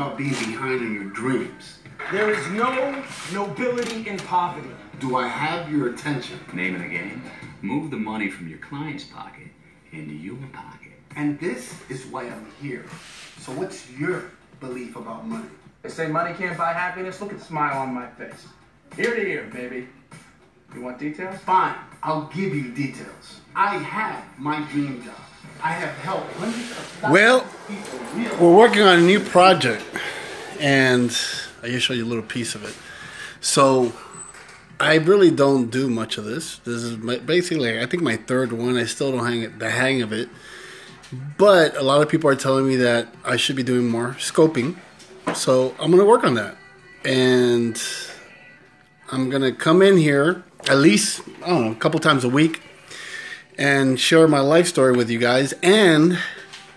about being behind on your dreams? There is no nobility in poverty. Do I have your attention? Name of the game. Move the money from your client's pocket into your pocket. And this is why I'm here. So what's your belief about money? They say money can't buy happiness. Look at the smile on my face. Ear to ear, baby. You want details? Fine, I'll give you details. I have my dream job. I have helped hundreds of Well, We're working on a new project, and I can show you a little piece of it. So, I really don't do much of this. This is my, basically, I think, my third one. I still don't hang it, the hang of it. But a lot of people are telling me that I should be doing more scoping. So, I'm going to work on that. And I'm going to come in here at least, I don't know, a couple times a week and share my life story with you guys and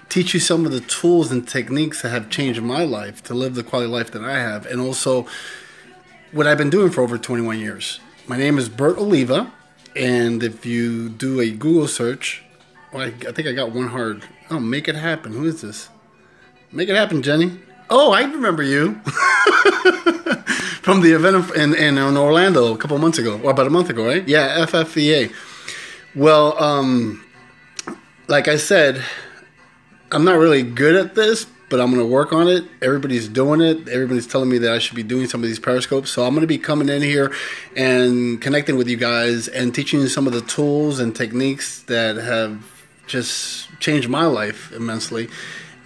teach you some of the tools and techniques that have changed my life to live the quality life that I have, and also what I've been doing for over 21 years. My name is Bert Oliva, and if you do a Google search, well, I, I think I got one hard. Oh, make it happen. Who is this? Make it happen, Jenny. Oh, I remember you from the event in, in, in Orlando a couple months ago, or about a month ago, right? Yeah, FFVA. Well, um, like I said, I'm not really good at this, but I'm to work on it. Everybody's doing it. Everybody's telling me that I should be doing some of these periscopes. So I'm to be coming in here and connecting with you guys and teaching you some of the tools and techniques that have just changed my life immensely.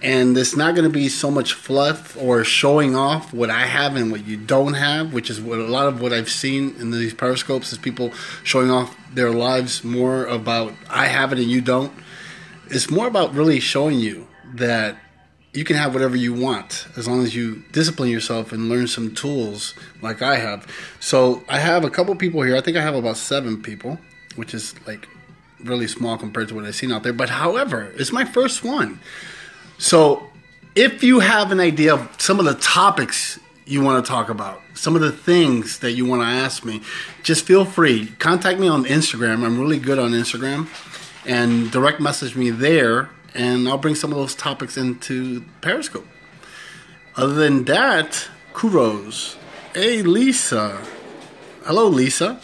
And it's not going to be so much fluff or showing off what I have and what you don't have, which is what a lot of what I've seen in these periscopes is people showing off their lives more about I have it and you don't it's more about really showing you that you can have whatever you want as long as you discipline yourself and learn some tools like I have. So I have a couple people here. I think I have about seven people, which is like really small compared to what I've seen out there. But however, it's my first one. So if you have an idea of some of the topics you want to talk about, some of the things that you want to ask me, just feel free. Contact me on Instagram. I'm really good on Instagram and direct message me there, and I'll bring some of those topics into Periscope. Other than that, kudos. Hey, Lisa. Hello, Lisa.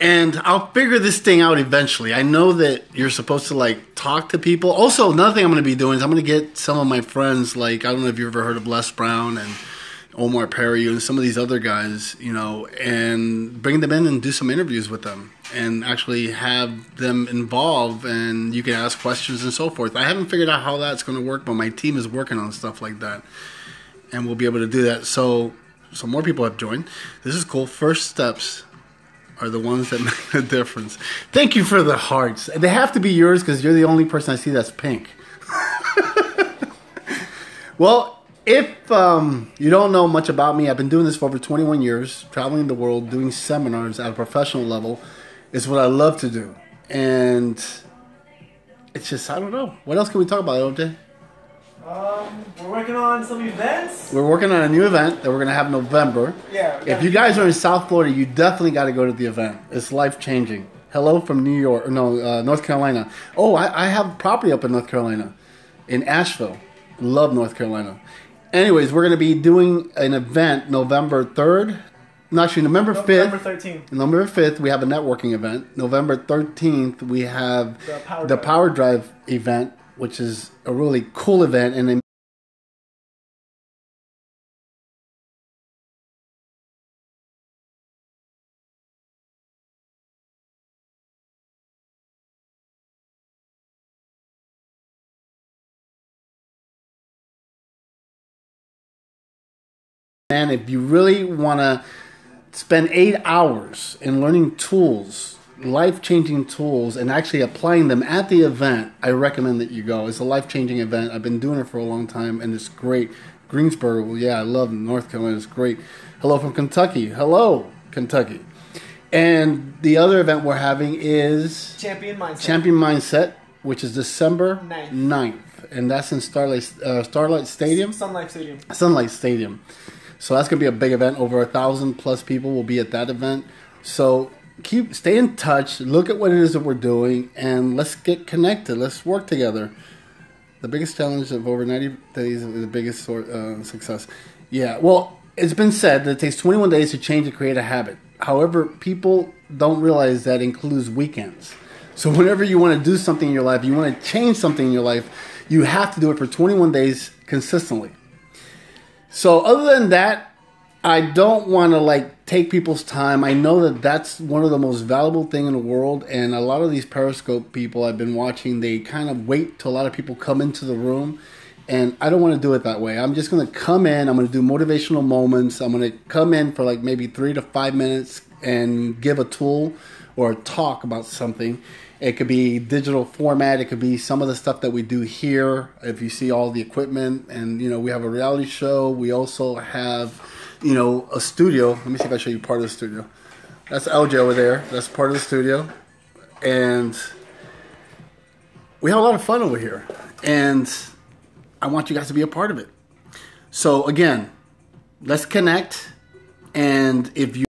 And I'll figure this thing out eventually. I know that you're supposed to like talk to people. Also, another thing I'm going to be doing is I'm going to get some of my friends, like, I don't know if you've ever heard of Les Brown and Omar Periu and some of these other guys, you know, and bring them in and do some interviews with them and actually have them involved and you can ask questions and so forth. I haven't figured out how that's going to work, but my team is working on stuff like that. And we'll be able to do that. So so more people have joined. This is cool. First steps are the ones that make the difference. Thank you for the hearts. They have to be yours because you're the only person I see that's pink. well, if um, you don't know much about me, I've been doing this for over 21 years, traveling the world, doing seminars at a professional level. Is what I love to do, and it's just I don't know. What else can we talk about, OJ? Um, we're working on some events. We're working on a new event that we're gonna have in November. Yeah. If you guys are in South Florida, you definitely got to go to the event. It's life changing. Hello from New York, no, uh, North Carolina. Oh, I, I have property up in North Carolina, in Asheville. Love North Carolina. Anyways, we're going to be doing an event November 3rd. No, actually, November 5th. November 13th. November 5th, we have a networking event. November 13th, we have The Power the Drive. Power Drive event, which is a really cool event. And And if you really want to spend eight hours in learning tools, life changing tools, and actually applying them at the event, I recommend that you go. It's a life changing event. I've been doing it for a long time and it's great. Greensboro, well, yeah, I love North Carolina. It's great. Hello from Kentucky. Hello, Kentucky. And the other event we're having is Champion mindset. Champion Mindset, which is December Ninth. 9th. And that's in Starlight, uh, Starlight Stadium. Sun Life Stadium. Sunlight Stadium. So that's gonna be a big event. Over a thousand plus people will be at that event. So keep stay in touch. Look at what it is that we're doing, and let's get connected. Let's work together. The biggest challenge of over 90 days is the biggest sort, uh, success. Yeah, well, it's been said that it takes 21 days to change and create a habit. However, people don't realize that includes weekends. So whenever you want to do something in your life, you want to change something in your life, you have to do it for 21 days consistently. So other than that, I don't want to like take people's time. I know that that's one of the most valuable thing in the world, and a lot of these Periscope people I've been watching, they kind of wait till a lot of people come into the room, and I don't want to do it that way. I'm just going to come in. I'm going to do motivational moments. I'm going to come in for like maybe three to five minutes and give a tool or talk about something. It could be digital format. It could be some of the stuff that we do here. If you see all the equipment, and you know, we have a reality show. We also have you know, a studio. Let me see if I show you part of the studio. That's LJ over there. That's part of the studio. And we have a lot of fun over here. And I want you guys to be a part of it. So, again, let's connect. And if you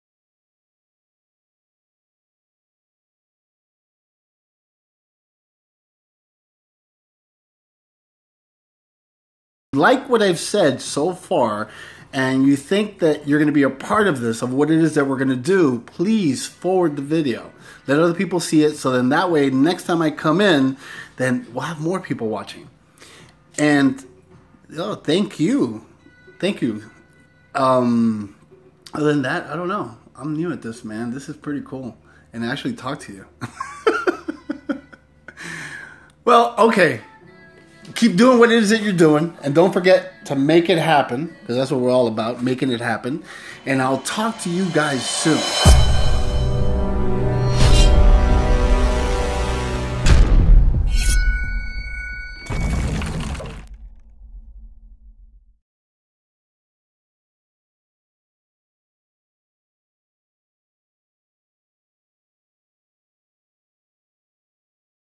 like what I've said so far, and you think that you're going to be a part of this, of what it is that we're going to do, please forward the video. Let other people see it so then that way, next time I come in, then we'll have more people watching. And oh, thank you. Thank you. Um, other than that, I don't know. I'm new at this, man. This is pretty cool. And I actually talk to you. well, okay keep doing what it is that you're doing, and don't forget to make it happen because that's what we're all about, making it happen. And I'll talk to you guys soon.